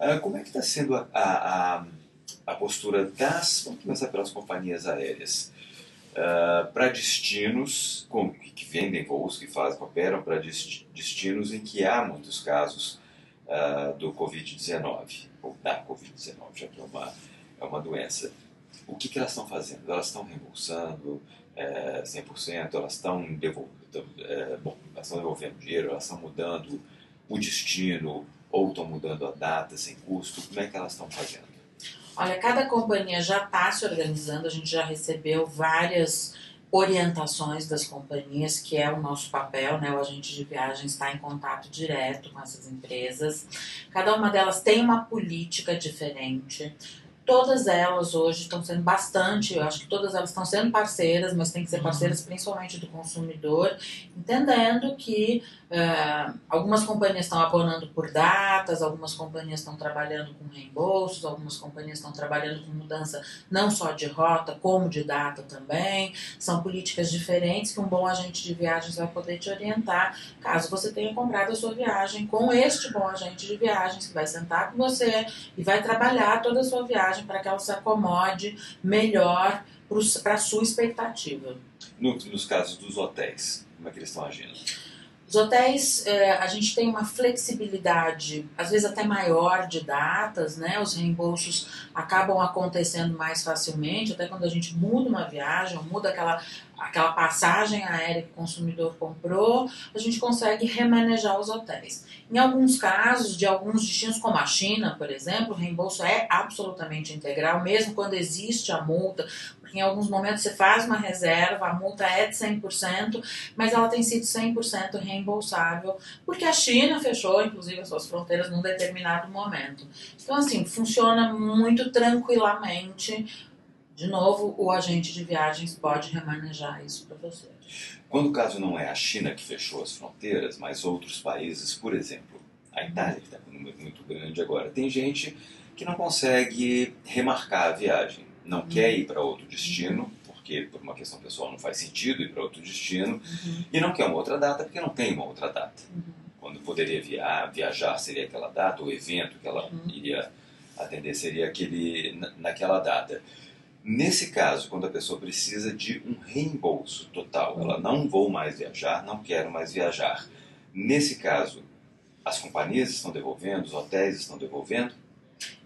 Uh, como é que está sendo a, a, a, postura das, vamos começar pelas companhias aéreas, uh, para destinos com, que vendem voos, que fazem, operam para destinos em que há muitos casos uh, do Covid-19, ou da Covid-19, já que é uma, é uma doença. O que, que elas estão fazendo? Elas estão reembolsando é, 100%, elas estão devolvendo, é, bom, elas estão devolvendo dinheiro, elas estão mudando o destino, ou estão mudando a data sem custo? Como é que elas estão fazendo? Olha, cada companhia já está se organizando, a gente já recebeu várias orientações das companhias, que é o nosso papel, né? O agente de viagens está em contato direto com essas empresas. Cada uma delas tem uma política diferente todas elas hoje estão sendo bastante, eu acho que todas elas estão sendo parceiras, mas tem que ser uhum. parceiras principalmente do consumidor, entendendo que uh, algumas companhias estão abonando por datas, algumas companhias estão trabalhando com reembolsos, algumas companhias estão trabalhando com mudança não só de rota, como de data também. São políticas diferentes que um bom agente de viagens vai poder te orientar caso você tenha comprado a sua viagem com este bom agente de viagens que vai sentar com você e vai trabalhar toda a sua viagem para que ela se acomode melhor para a sua expectativa. No, nos casos dos hotéis, como é que eles estão agindo? Os hotéis, é, a gente tem uma flexibilidade, às vezes até maior de datas, né? Os reembolsos acabam acontecendo mais facilmente, até quando a gente muda uma viagem, muda aquela, aquela passagem aérea que o consumidor comprou, a gente consegue remanejar os hotéis. Em alguns casos, de alguns destinos, como a China, por exemplo, o reembolso é absolutamente integral, mesmo quando existe a multa, em alguns momentos você faz uma reserva, a multa é de 100%, mas ela tem sido 100% reembolsável, porque a China fechou, inclusive, as suas fronteiras num determinado momento. Então, assim, funciona muito tranquilamente. De novo, o agente de viagens pode remanejar isso para você. Quando o caso não é a China que fechou as fronteiras, mas outros países, por exemplo, a Itália, que está com um número muito grande agora, tem gente que não consegue remarcar a viagem, não quer ir para outro destino, porque por uma questão pessoal não faz sentido ir para outro destino, uhum. e não quer uma outra data porque não tem uma outra data. Uhum. Quando poderia via viajar seria aquela data, o evento que ela uhum. iria atender seria aquele, naquela data. Nesse caso, quando a pessoa precisa de um reembolso total, ela não vou mais viajar, não quero mais viajar. Nesse caso, as companhias estão devolvendo, os hotéis estão devolvendo?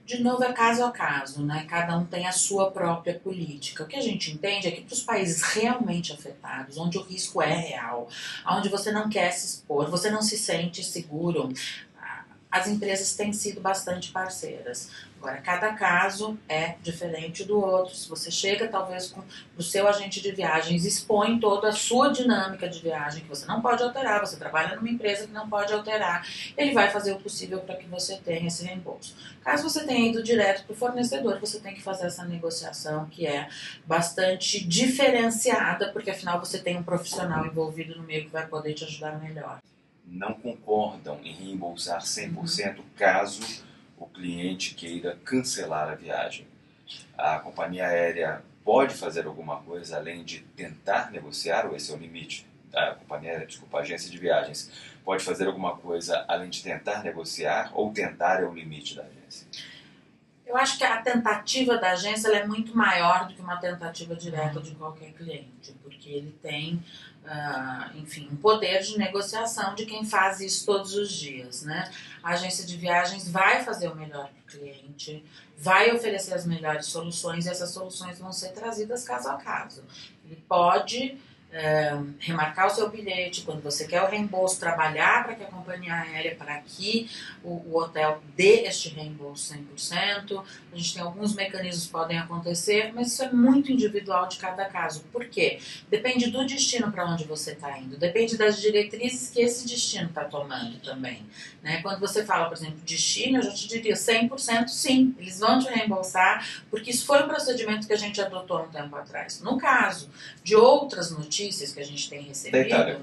De novo, é caso a caso, né? Cada um tem a sua própria política. O que a gente entende é que para os países realmente afetados, onde o risco é real, onde você não quer se expor, você não se sente seguro, as empresas têm sido bastante parceiras. Agora, cada caso é diferente do outro. Se você chega, talvez, com o seu agente de viagens, expõe toda a sua dinâmica de viagem, que você não pode alterar, você trabalha numa empresa que não pode alterar, ele vai fazer o possível para que você tenha esse reembolso. Caso você tenha ido direto para o fornecedor, você tem que fazer essa negociação que é bastante diferenciada, porque afinal você tem um profissional envolvido no meio que vai poder te ajudar melhor. Não concordam em reembolsar 100% uhum. caso o cliente queira cancelar a viagem. A companhia aérea pode fazer alguma coisa além de tentar negociar, ou esse é o limite? A companhia aérea, desculpa, a agência de viagens, pode fazer alguma coisa além de tentar negociar, ou tentar é o limite da agência? Eu acho que a tentativa da agência é muito maior do que uma tentativa direta de qualquer cliente, porque ele tem uh, enfim, um poder de negociação de quem faz isso todos os dias, né? A agência de viagens vai fazer o melhor para o cliente, vai oferecer as melhores soluções e essas soluções vão ser trazidas caso a caso. Ele pode é, remarcar o seu bilhete, quando você quer o reembolso, trabalhar para que a companhia aérea, para que o, o, hotel dê este reembolso 100%. A gente tem alguns mecanismos que podem acontecer, mas isso é muito individual de cada caso. Por quê? Depende do destino para onde você está indo, depende das diretrizes que esse destino está tomando também. Né? Quando você fala, por exemplo, destino, eu já te diria 100% sim, eles vão te reembolsar, porque isso foi um procedimento que a gente adotou um tempo atrás. No caso de outras notícias, notícias que a gente tem recebido Itália,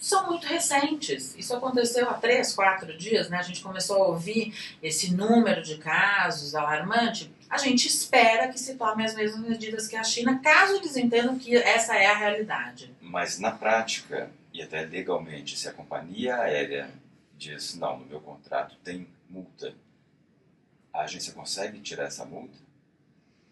são muito recentes. Isso aconteceu há três, quatro dias, né? A gente começou a ouvir esse número de casos alarmante. A gente espera que se tome as mesmas medidas que a China, caso eles entendam que essa é a realidade. Mas na prática, e até legalmente, se a companhia aérea diz, não, no meu contrato tem multa, a agência consegue tirar essa multa?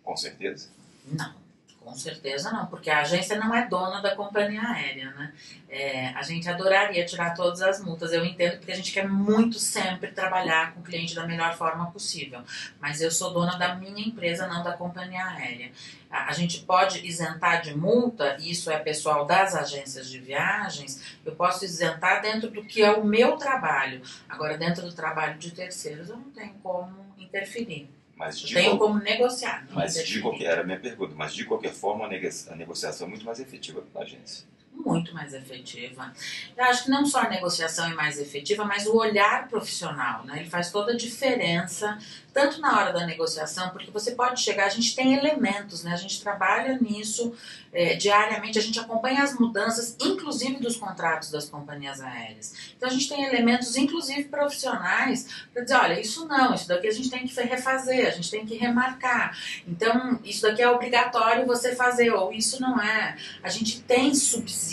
Com certeza? Não. Com certeza não, porque a agência não é dona da companhia aérea, né? É, a gente adoraria tirar todas as multas, eu entendo, porque a gente quer muito sempre trabalhar com o cliente da melhor forma possível. Mas eu sou dona da minha empresa, não da companhia aérea. A, a gente pode isentar de multa, isso é pessoal das agências de viagens, eu posso isentar dentro do que é o meu trabalho. Agora, dentro do trabalho de terceiros, eu não tenho como interferir. Mas de Tenho qual- como negociar. Mas de qualquer, era a minha pergunta, mas de qualquer forma a negociação é muito mais efetiva pela agência. Muito mais efetiva. Eu acho que não só a negociação é mais efetiva, mas o olhar profissional, né? Ele faz toda a diferença, tanto na hora da negociação, porque você pode chegar, a gente tem elementos, né? A gente trabalha nisso é, diariamente, a gente acompanha as mudanças, inclusive dos contratos das companhias aéreas. Então a gente tem elementos, inclusive profissionais, para dizer, olha, isso não, isso daqui a gente tem que refazer, a gente tem que remarcar. Então, isso daqui é obrigatório você fazer, ou isso não é. A gente tem subsídio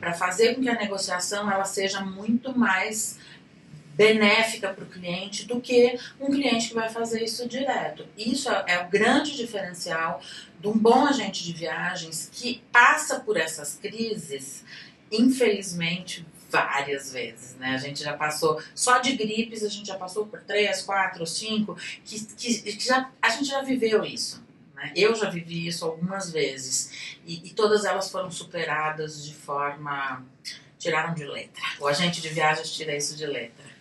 para fazer com que a negociação ela seja muito mais benéfica para o cliente do que um cliente que vai fazer isso direto. Isso é, é o grande diferencial de um bom agente de viagens que passa por essas crises, infelizmente, várias vezes, né? A gente já passou, só de gripes, a gente já passou por três, quatro, cinco, que, que, que já, a gente já viveu isso. Né? Eu já vivi isso algumas vezes e, e todas elas foram superadas de forma. tiraram de letra. O agente de viagens tira isso de letra.